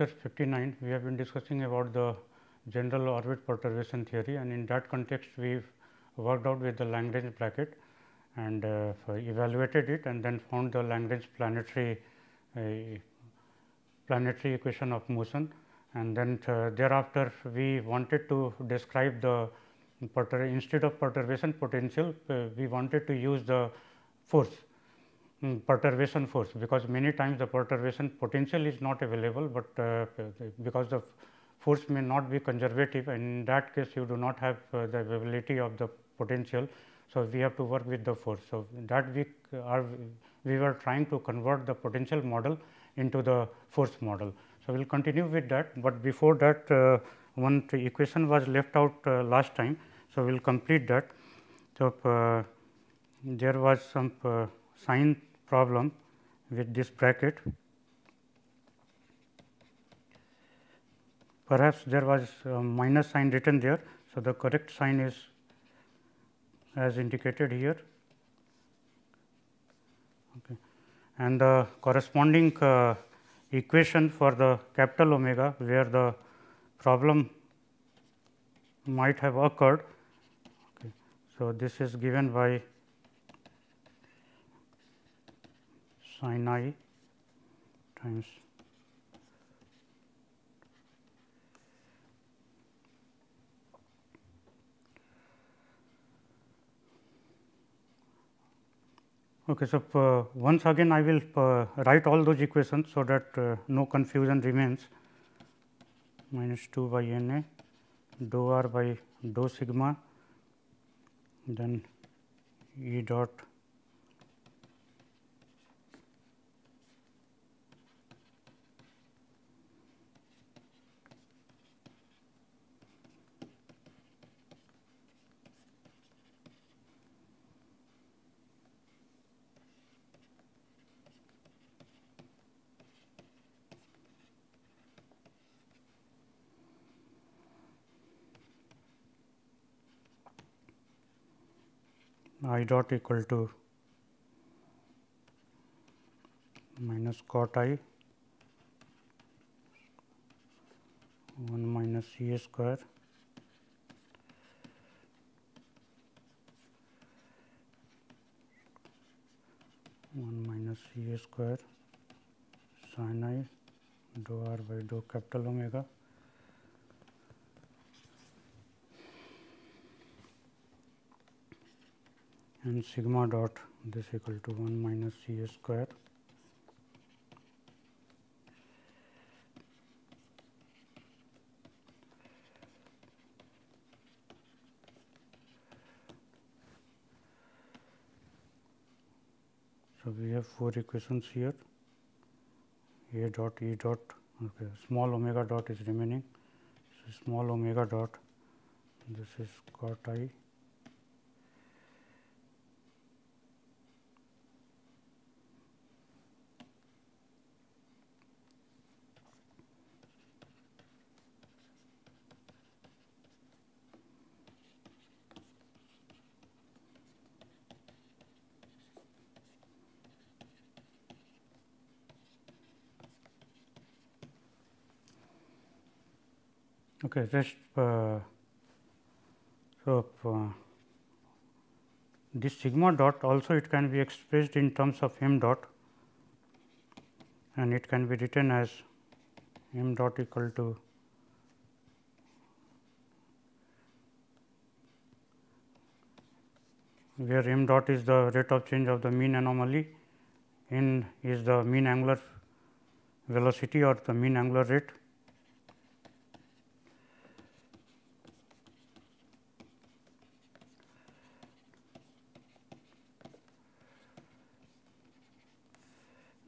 Lecture 59. We have been discussing about the general orbit perturbation theory and in that context we worked out with the Lagrange bracket and uh, evaluated it and then found the Lagrange planetary uh, planetary equation of motion and then uh, thereafter we wanted to describe the instead of perturbation potential uh, we wanted to use the force mm, perturbation force because many times the perturbation potential is not available, but uh, because the force may not be conservative and in that case you do not have uh, the availability of the potential. So, we have to work with the force. So, that we are we were trying to convert the potential model into the force model. So, we will continue with that, but before that uh, one equation was left out uh, last time. So, we will complete that. So, uh, there was some uh, sign problem with this bracket. Perhaps there was a minus sign written there. So, the correct sign is as indicated here okay. and the corresponding uh, equation for the capital omega where the problem might have occurred. Okay. So, this is given by sin i times Okay, so, uh, once again I will uh, write all those equations, so that uh, no confusion remains minus 2 by n a dou r by dou sigma then E dot i dot equal to minus cot i 1 minus c square one minus c square sin i dou r by dou capital omega and sigma dot this equal to 1 minus c square. So, we have four equations here. A dot e dot okay, small omega dot is remaining. So, small omega dot this is cot i Okay, just uh, so uh, this sigma dot also it can be expressed in terms of m dot and it can be written as m dot equal to where m dot is the rate of change of the mean anomaly, n is the mean angular velocity or the mean angular rate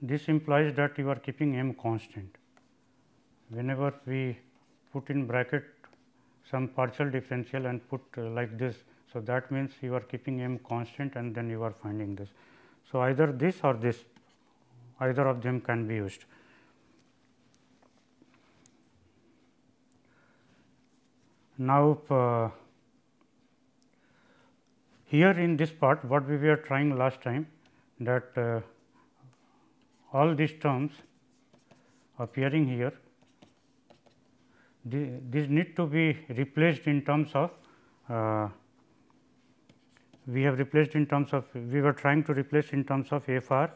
this implies that you are keeping m constant. whenever we put in bracket some partial differential and put uh, like this. So, that means you are keeping m constant and then you are finding this. So, either this or this either of them can be used. Now, uh, here in this part what we were trying last time that uh, all these terms appearing here these need to be replaced in terms of uh, we have replaced in terms of we were trying to replace in terms of f r,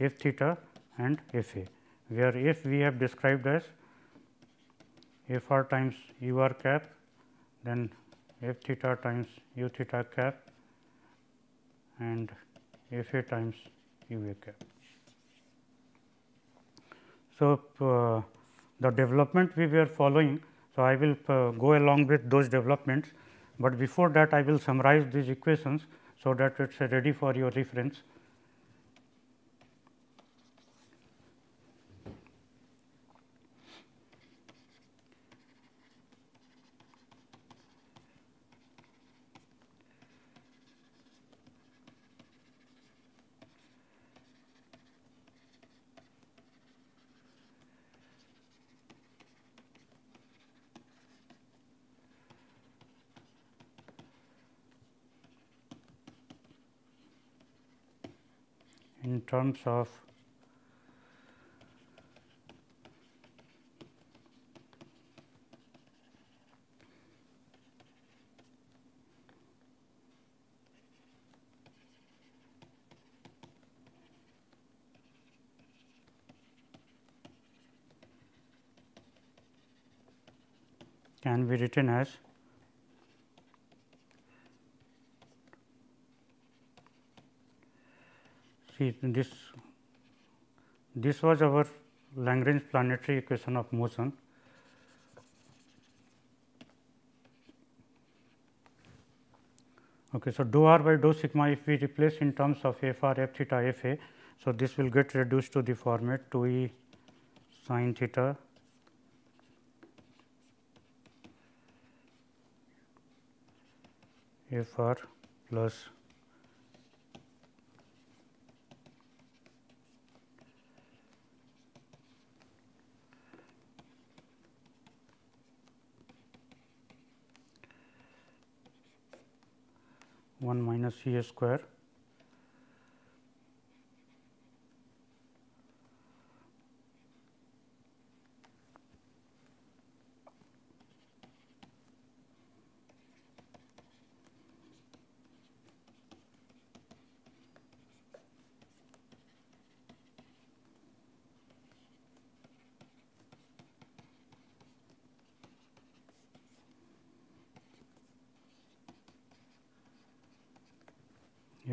f theta and f a, where f we have described as f r times u r cap, then f theta times u theta cap and f a times u a cap. So, uh, the development we were following. So, I will uh, go along with those developments, but before that I will summarize these equations. So, that it is ready for your reference. in terms of can be written as see this this was our Lagrange planetary equation of motion. Okay, so, dou r by dou sigma if we replace in terms of f r f theta f a. So, this will get reduced to the format 2 e sin theta f r plus 1 minus C square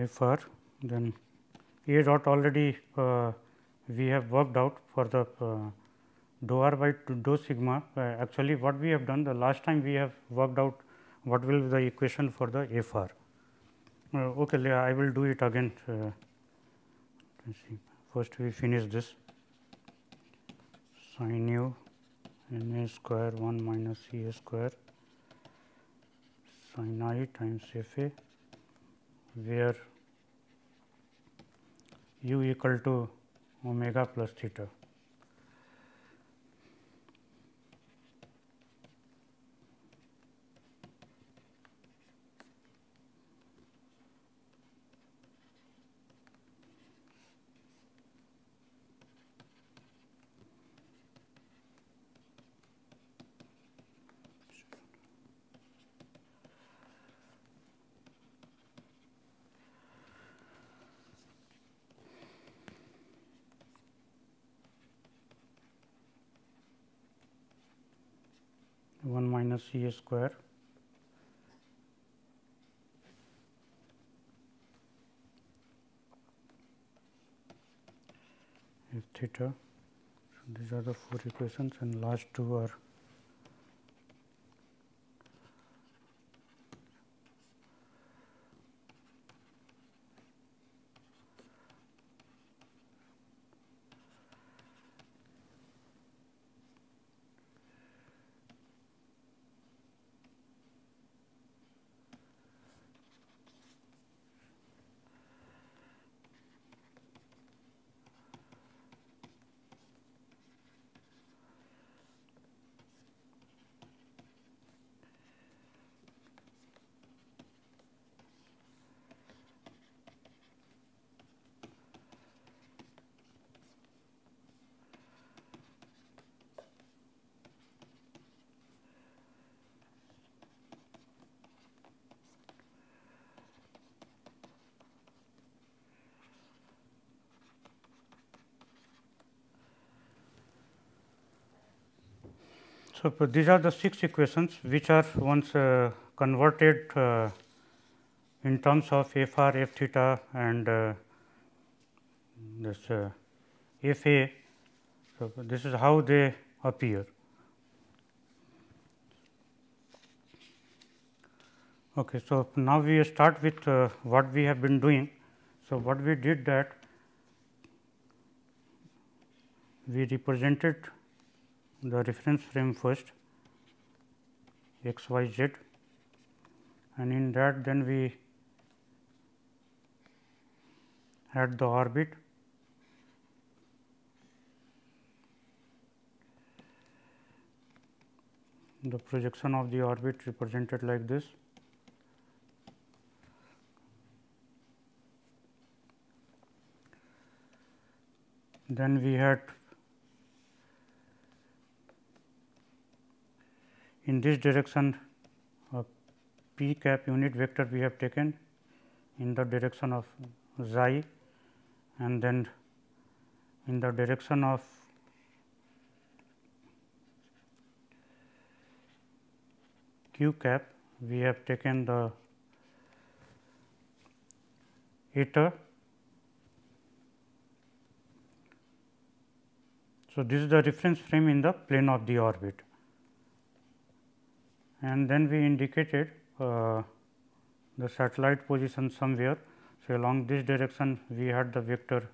f r then A dot already uh, we have worked out for the uh, dou r by dou sigma. Uh, actually, what we have done the last time we have worked out what will be the equation for the f r. Uh, okay, I will do it again. Uh. First, we finish this sin u n a square 1 minus c a square sin i times f a where u equal to omega plus theta. Minus C A square theta. So, these are the four equations and last two are So, these are the six equations which are once uh, converted uh, in terms of f r, f theta and uh, this uh, f a. So, this is how they appear. Okay, so, now we start with uh, what we have been doing. So, what we did that we represented the reference frame first x y z and in that then we had the orbit. The projection of the orbit represented like this. Then we had in this direction p cap unit vector we have taken in the direction of xi and then in the direction of q cap we have taken the eta So, this is the reference frame in the plane of the orbit and then we indicated uh, the satellite position somewhere. So, along this direction we had the vector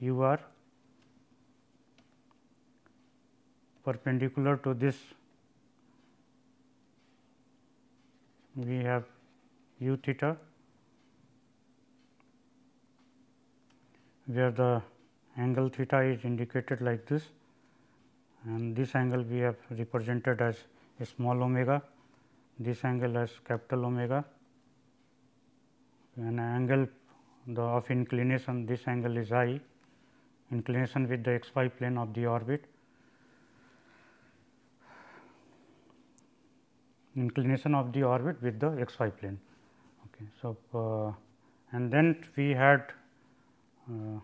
u r perpendicular to this. We have u theta where the angle theta is indicated like this. And this angle we have represented as a small omega, this angle as capital omega and angle the of inclination this angle is i inclination with the x y plane of the orbit inclination of the orbit with the x y plane. Okay. So, uh, and then we had uh,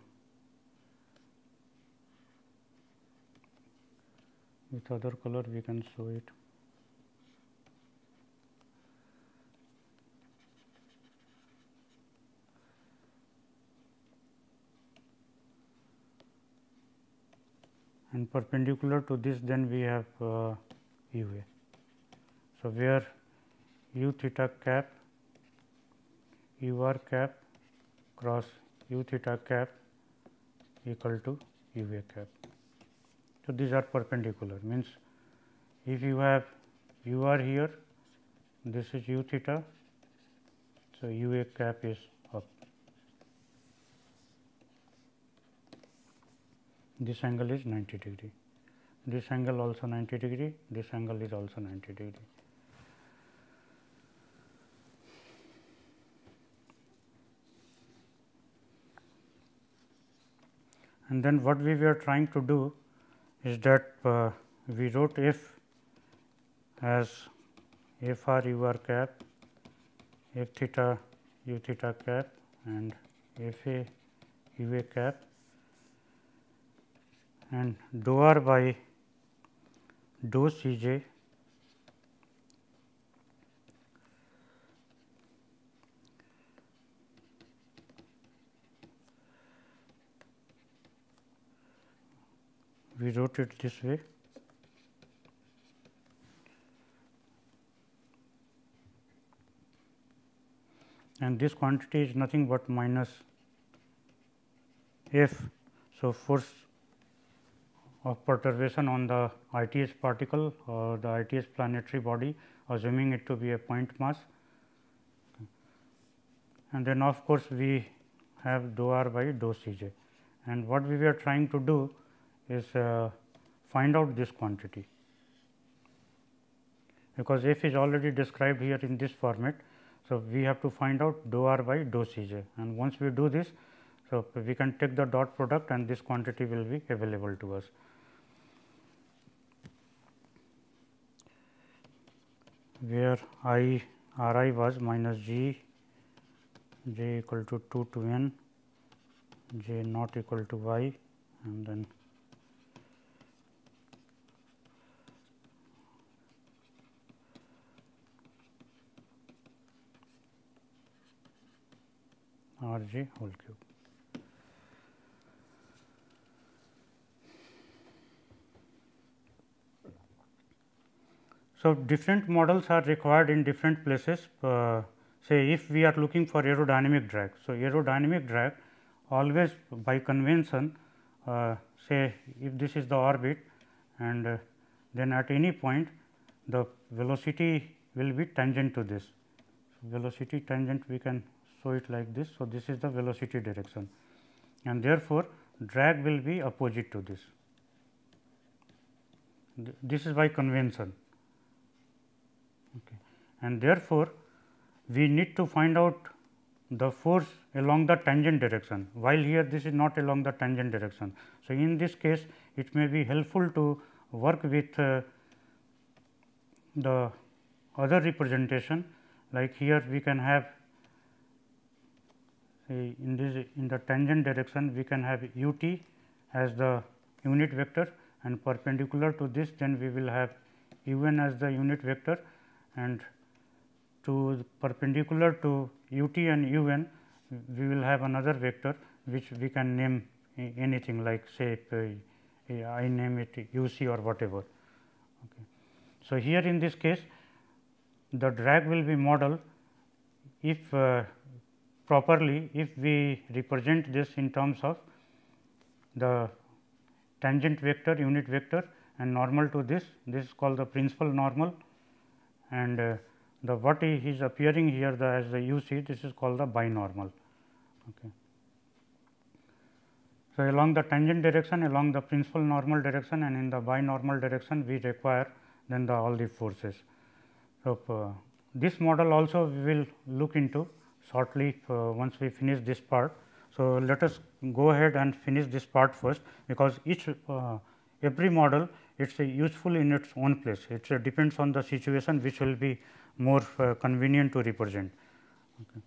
with other color we can show it. And perpendicular to this then we have uh, u a. So, where u theta cap u r cap cross u theta cap equal to u a cap. So, these are perpendicular means if you have u r here this is u theta. So, u a cap is up. This angle is 90 degree. This angle also 90 degree, this angle is also 90 degree. And then what we were trying to do is that uh, we wrote f as f r u r cap, f theta u theta cap and f a u a cap and dou r by dou c j we wrote it this way. and this quantity is nothing but minus f. So, force of perturbation on the ITS particle or the ITS planetary body assuming it to be a point mass and then of course, we have dou r by dou c j and what we were trying to do is uh, find out this quantity because f is already described here in this format. So, we have to find out dou r by dou c j and once we do this. So, we can take the dot product and this quantity will be available to us. where i r i was minus g j equal to 2 to n j not equal to y and then r j whole cube. So, different models are required in different places. Uh, say if we are looking for aerodynamic drag. So, aerodynamic drag always by convention uh, say if this is the orbit and uh, then at any point the velocity will be tangent to this. So, velocity tangent we can show it like this. So, this is the velocity direction and therefore, drag will be opposite to this. This is by convention. And therefore, we need to find out the force along the tangent direction, while here this is not along the tangent direction. So, in this case it may be helpful to work with uh, the other representation. Like here we can have in this in the tangent direction we can have u t as the unit vector and perpendicular to this then we will have u n as the unit vector. And to perpendicular to u t and u n we will have another vector which we can name anything like say I name it u c or whatever. Okay. So, here in this case the drag will be modeled if uh, properly if we represent this in terms of the tangent vector unit vector and normal to this this is called the principal normal and uh, the what is appearing here the as the u c this is called the binormal. Okay. So, along the tangent direction along the principal normal direction and in the binormal direction we require then the all the forces. So, uh, this model also we will look into shortly uh, once we finish this part. So, let us go ahead and finish this part first because each uh, every model it is useful in its own place it depends on the situation which will be more uh, convenient to represent. Okay.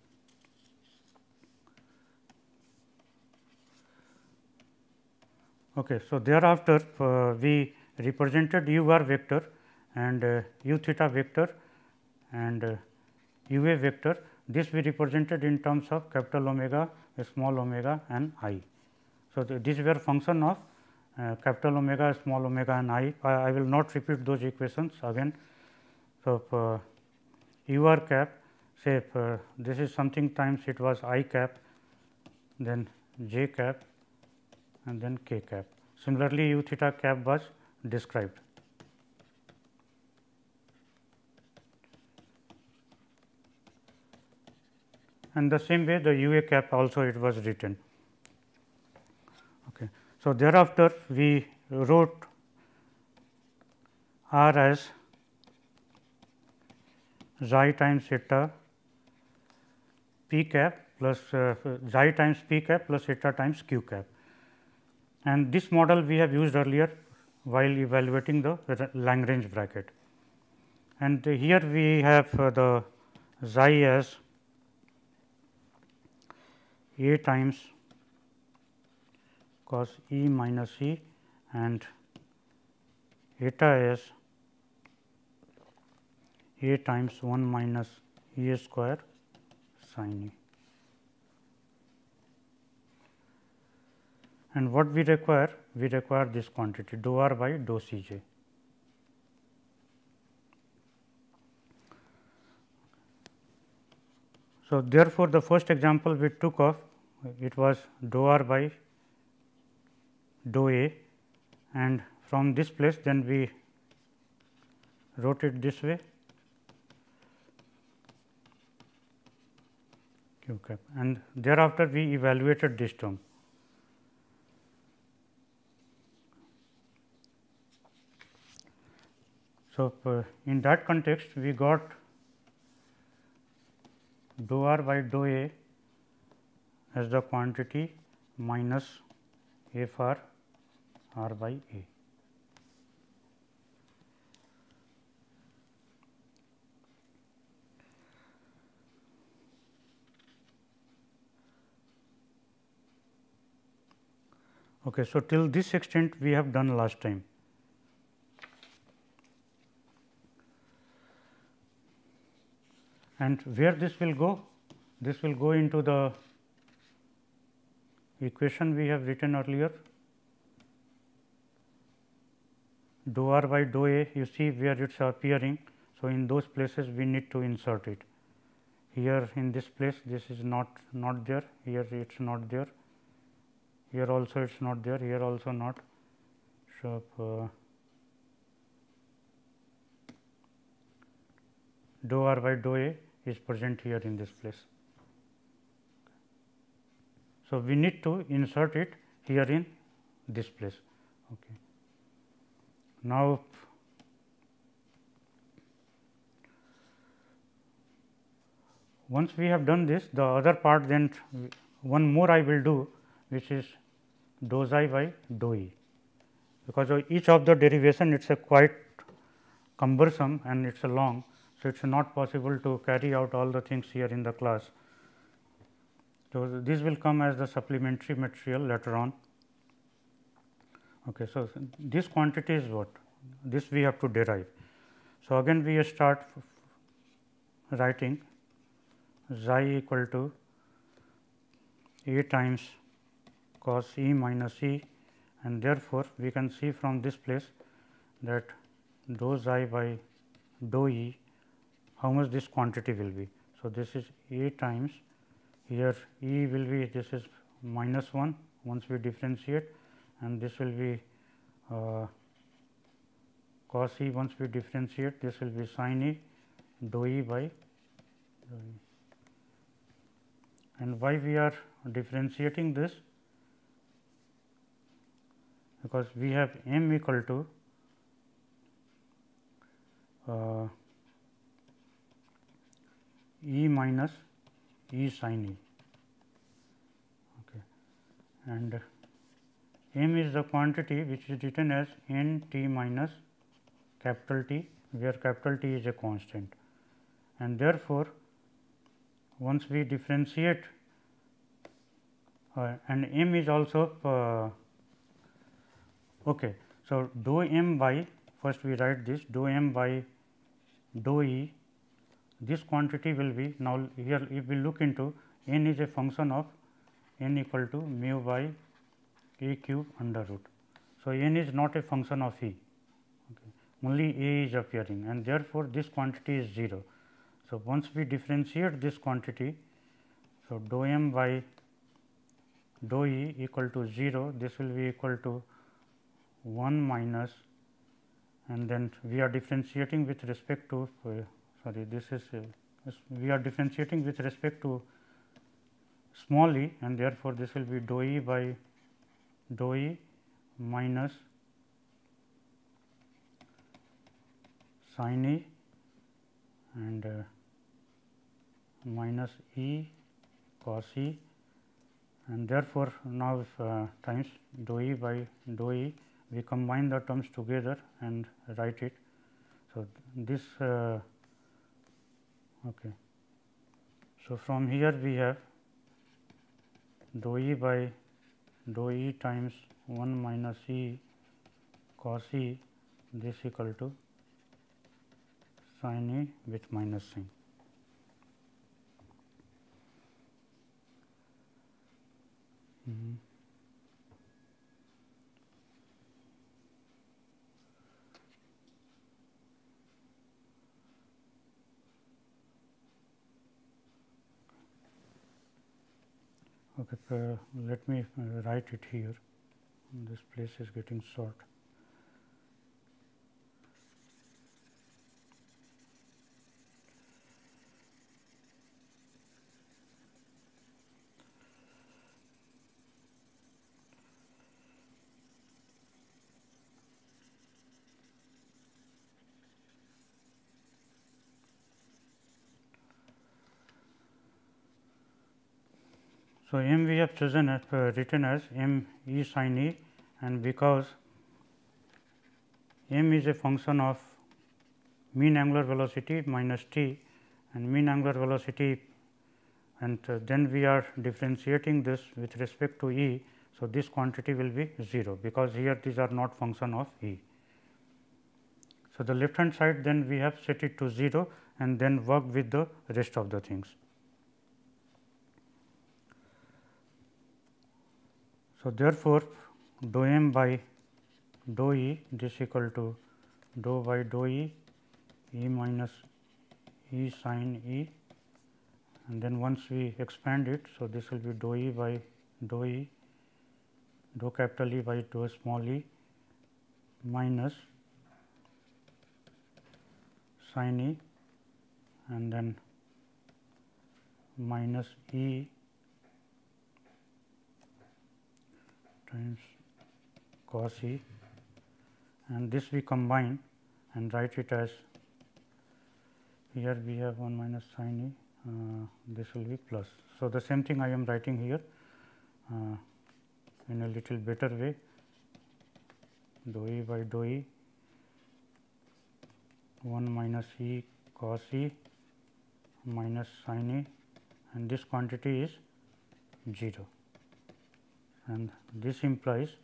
Okay, so, thereafter uh, we represented u r vector and uh, u theta vector and uh, u a vector this we represented in terms of capital omega small omega and i. So, the, these were function of uh, capital omega small omega and i. I, I will not repeat those equations again. So, uh, u r cap say uh, this is something times it was i cap then j cap and then k cap. Similarly, u theta cap was described. And the same way the u a cap also it was written. Okay. So, thereafter we wrote r as xi times eta p cap plus uh, xi times p cap plus eta times q cap. And this model we have used earlier while evaluating the Lagrange bracket. And here we have uh, the xi as a times cos e minus e and eta as a times 1 minus e square sin e. And what we require? We require this quantity dou r by dou c j. So, therefore, the first example we took of it was dou r by dou a and from this place then we wrote it this way cap and thereafter we evaluated this term. So, uh, in that context we got dou r by dou a as the quantity minus f r r by a. Okay, so, till this extent we have done last time. And where this will go? This will go into the equation we have written earlier dou r by dou a you see where it is appearing. So, in those places we need to insert it here in this place this is not not there here it is not there here also it is not there here also not. So, uh, dou r by dou a is present here in this place. So, we need to insert it here in this place. Okay. Now, once we have done this the other part then one more I will do which is dou xi by dou e because each of the derivation it is a quite cumbersome and it is a long. So, it is not possible to carry out all the things here in the class. So, this will come as the supplementary material later on. Okay, so, this quantity is what? This we have to derive. So, again we start writing xi equal to a times cos e minus e and therefore, we can see from this place that dou xi by dou e how much this quantity will be. So, this is a times here e will be this is minus 1 once we differentiate and this will be uh, cos e once we differentiate this will be sin e dou e by dou e. And why we are differentiating this? Because we have m equal to uh, E minus E sin E okay. and m is the quantity which is written as n t minus capital T where capital T is a constant and therefore, once we differentiate uh, and m is also uh, okay. So, dou m by first we write this dou m by dou e this quantity will be now here if we look into n is a function of n equal to mu by a cube under root. So, n is not a function of e okay. only a is appearing and therefore, this quantity is 0. So, once we differentiate this quantity, so dou m by dou e equal to 0, this will be equal to 1 minus and then we are differentiating with respect to uh, sorry this is uh, we are differentiating with respect to small e and therefore, this will be dou e by dou e minus sin e and uh, minus e cos e and therefore, now if, uh, times dou e by dou e we combine the terms together and write it. So, this uh, Okay. So, from here we have dou e by dou e times 1 minus e cos e this equal to sin e with minus sign. Mm -hmm. Okay, uh, let me uh, write it here. This place is getting short. So, m we have chosen as uh, written as m e sin e and because m is a function of mean angular velocity minus t and mean angular velocity and uh, then we are differentiating this with respect to e. So, this quantity will be 0 because here these are not function of e. So, the left hand side then we have set it to 0 and then work with the rest of the things. So, therefore, dou m by dou E this equal to dou by dou E E minus E sin E and then once we expand it. So, this will be dou E by dou E dou capital E by dou small e minus sin E and then minus E times cos E and this we combine and write it as here we have 1 minus sin E uh, this will be plus. So, the same thing I am writing here uh, in a little better way dou E by dou E 1 minus E cos E minus sin E and this quantity is 0 and this implies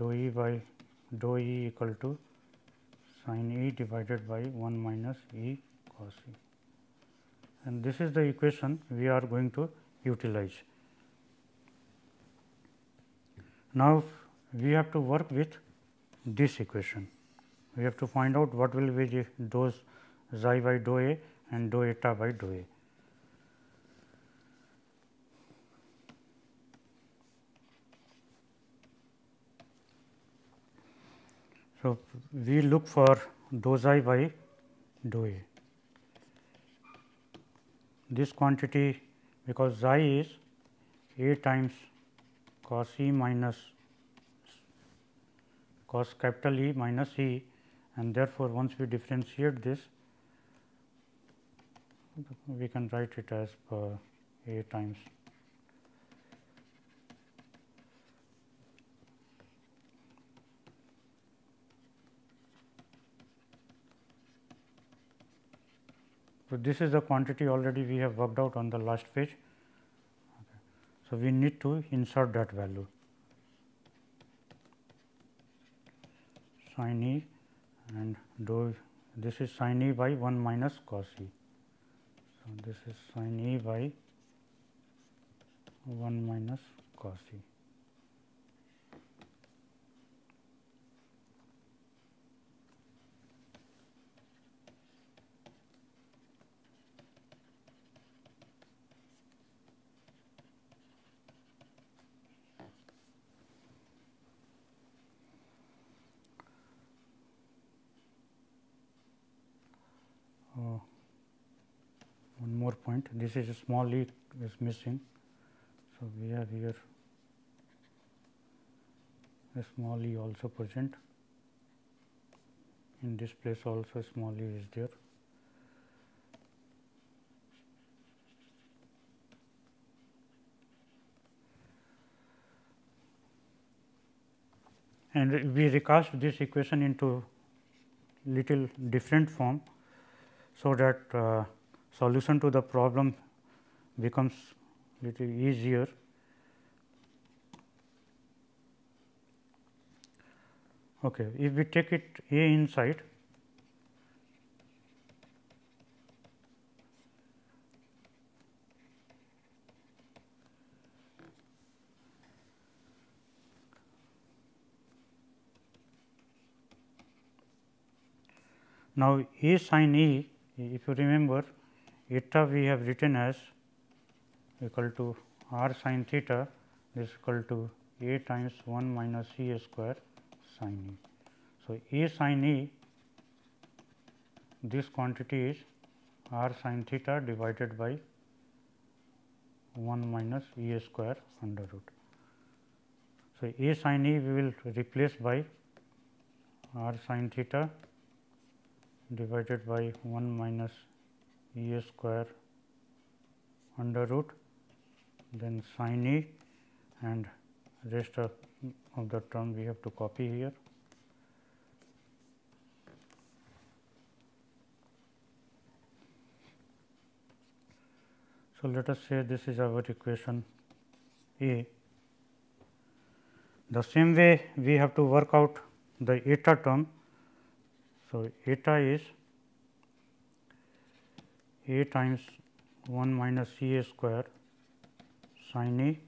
dou E by dou E equal to sin E divided by 1 minus E cos E and this is the equation we are going to utilize. Now, we have to work with this equation. We have to find out what will be the dose xi by dou A and dou eta by dou A. So, we look for dou xi by dou A. This quantity because xi is A times cos E minus cos capital E minus E and therefore, once we differentiate this we can write it as per A times So, this is the quantity already we have worked out on the last page. Okay. So, we need to insert that value sin E and do this is sin E by 1 minus cos E. So, this is sin E by 1 minus cos E. Uh, one more point this is a small e is missing. So, we have here a small e also present in this place also small e is there. And we recast this equation into little different form so that uh, solution to the problem becomes little easier. Okay. If we take it A inside, now A sin E if you remember eta we have written as equal to r sin theta is equal to a times 1 minus c square sin e. So, a sin e this quantity is r sin theta divided by 1 minus e square under root. So, a sin e we will replace by r sin theta divided by 1 minus e square under root then sin e and rest of, of the term we have to copy here. So, let us say this is our equation A. The same way we have to work out the eta term. So, eta is A times 1 minus C A square sin E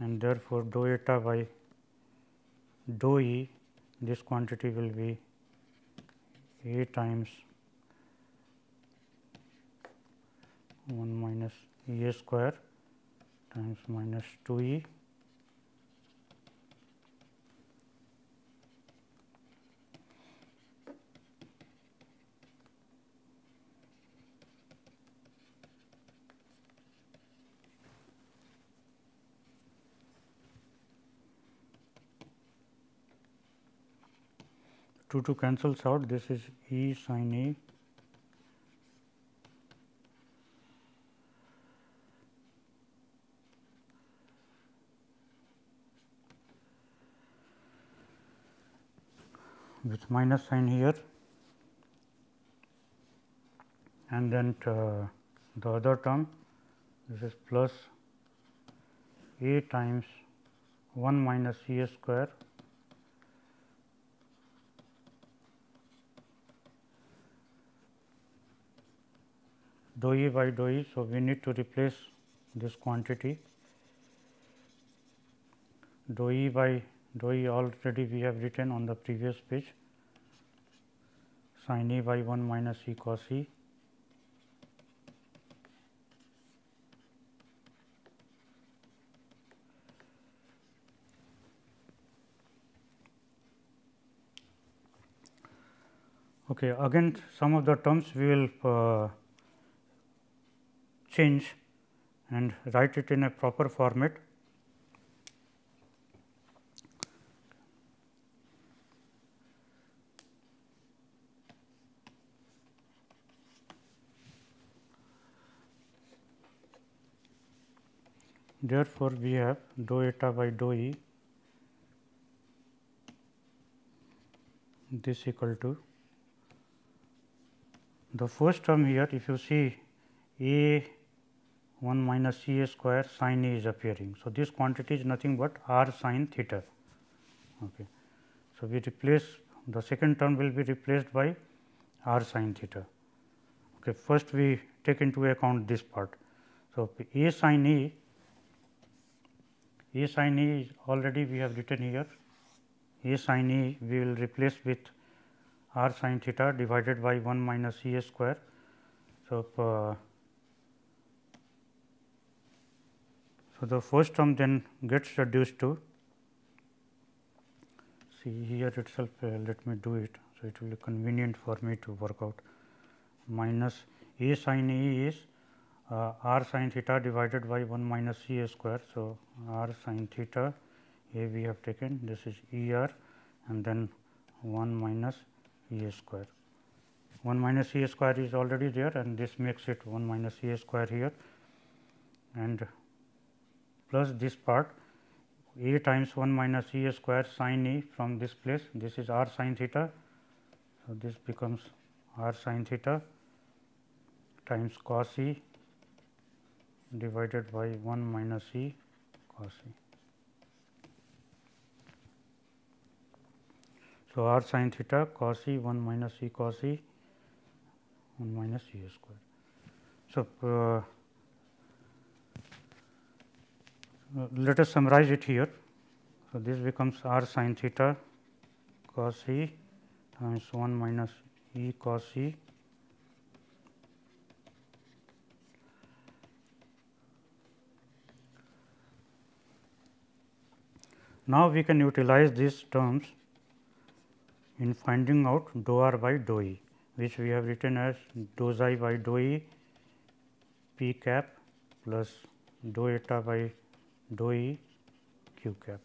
and therefore, dou eta by dou E this quantity will be A times 1 minus E A square times minus 2 E two 2 cancels out this is E sin E with minus sign here. And then uh, the other term this is plus a times 1 minus C a square dou E by dou E. So, we need to replace this quantity dou E by dou E already we have written on the previous page sin E by 1 minus E cos E Okay, again some of the terms we will uh, change and write it in a proper format. Therefore, we have dou eta by dou E this equal to the first term here if you see a 1 minus C a square sin A is appearing. So, this quantity is nothing but r sin theta. Okay. So, we replace the second term will be replaced by r sin theta. Okay. First we take into account this part. So, A sin E A sin E is already we have written here A sin E we will replace with r sin theta divided by 1 minus C a square. So, uh, So, the first term then gets reduced to see here itself uh, let me do it. So, it will be convenient for me to work out minus a sin E is uh, r sin theta divided by 1 minus c a square. So, r sin theta a we have taken this is E r and then 1 minus E a square. 1 minus E a square is already there and this makes it 1 minus E a square here and plus this part a times 1 minus E square sin E from this place this is r sin theta. So, this becomes r sin theta times cos E divided by 1 minus E cos E. So, r sin theta cos E 1 minus E cos E 1 minus E square. So, uh, Uh, let us summarize it here. So, this becomes r sin theta cos e times 1 minus e cos e Now, we can utilize these terms in finding out dou r by dou e, which we have written as dou xi by dou e p cap plus dou eta by dou E q cap.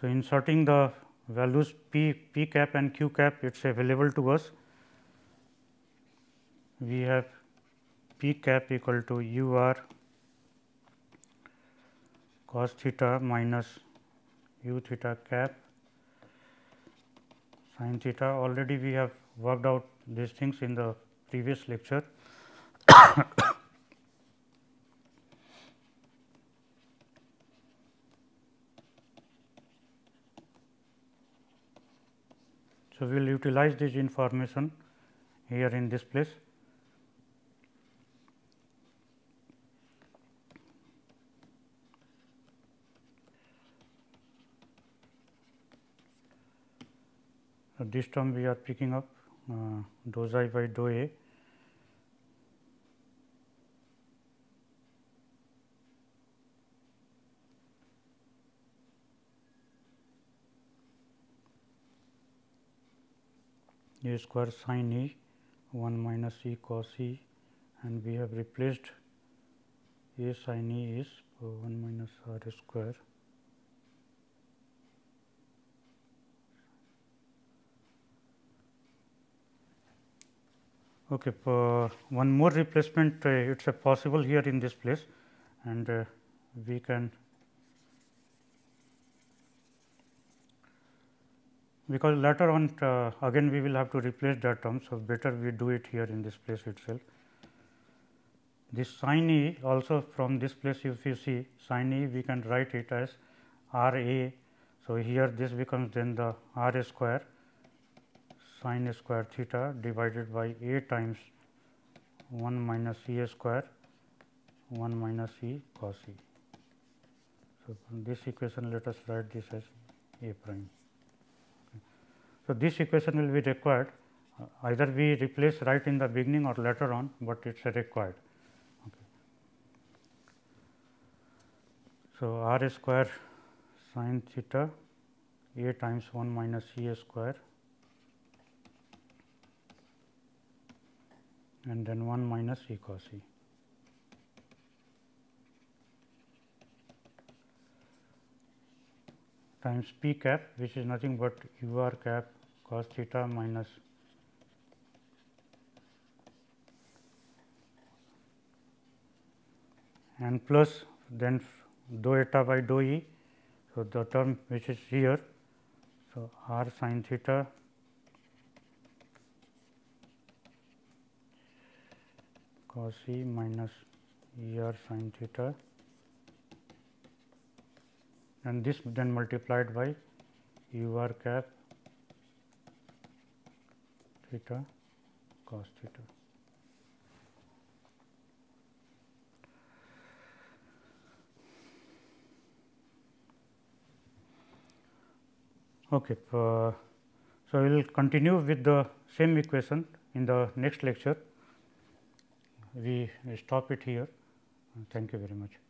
So, inserting the values p, p cap and q cap it is available to us. We have p cap equal to u r cos theta minus u theta cap sin theta already we have worked out these things in the previous lecture. So, we will utilize this information here in this place. So, this term we are picking up uh, dou xi by dou a a square sin e 1 minus e cos e and we have replaced a sin e is 1 minus r square. Okay, one more replacement uh, it is a possible here in this place and uh, we can because later on uh, again we will have to replace that term. So, better we do it here in this place itself. This sin e also from this place if you see sin e we can write it as r a. So, here this becomes then the r square sin square theta divided by a times 1 minus e square 1 minus e cos e. So, this equation let us write this as a prime. So, this equation will be required uh, either we replace right in the beginning or later on, but it is required. Okay. So, r square sin theta a times 1 minus e square and then 1 minus e cos e. times p cap which is nothing but u r cap cos theta minus and plus then dou eta by dou e. So, the term which is here. So, r sin theta cos e minus e r sin theta and this then multiplied by u r cap theta cos theta. Okay, uh, so we will continue with the same equation in the next lecture. We stop it here. Thank you very much.